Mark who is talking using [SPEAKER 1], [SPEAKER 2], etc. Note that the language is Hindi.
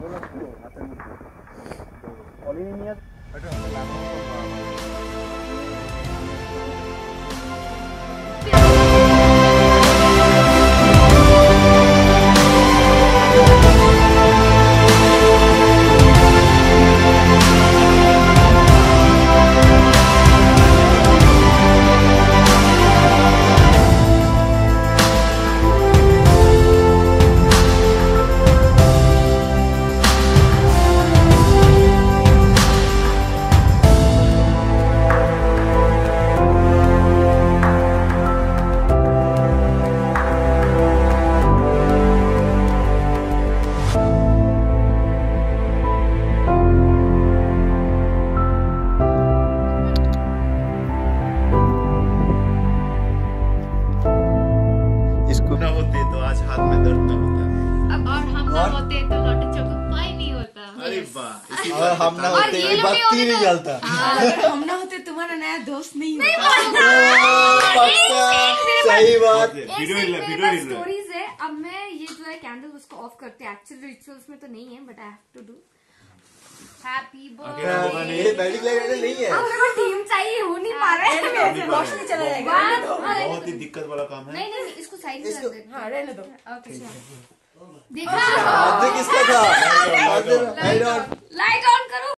[SPEAKER 1] Hola, Mateo. Hola, niñas.
[SPEAKER 2] इसको
[SPEAKER 3] न होते तो आज हाथ में दर्द न होता।
[SPEAKER 4] अब और हम ना होते तो लौटे चौको पाई नहीं होता।
[SPEAKER 3] अरे वाह
[SPEAKER 2] और हम ना होते बत्ती नहीं
[SPEAKER 4] तो-
[SPEAKER 2] जलता
[SPEAKER 5] हम ना होते तुम्हारा नया दोस्त नहीं होता।
[SPEAKER 2] सही बात
[SPEAKER 6] स्टोरीज है। अब मैं ये जो है कैंडल उसको ऑफ़ करते हैं। एक्चुअल रिचुअल्स में तो नहीं है but I have to do happy birthday
[SPEAKER 3] नहीं।
[SPEAKER 2] है।
[SPEAKER 6] टीम चाहिए हो नहीं पा रहा है।
[SPEAKER 5] रोशनी चला जाएगा।
[SPEAKER 3] बहुत ही दिक्कत वाला काम है।
[SPEAKER 6] नहीं नहीं इसको साइड में रख
[SPEAKER 5] हाँ रहने दो।
[SPEAKER 6] ओके देखा।
[SPEAKER 2] किसका था?
[SPEAKER 6] लाइट ऑन करो।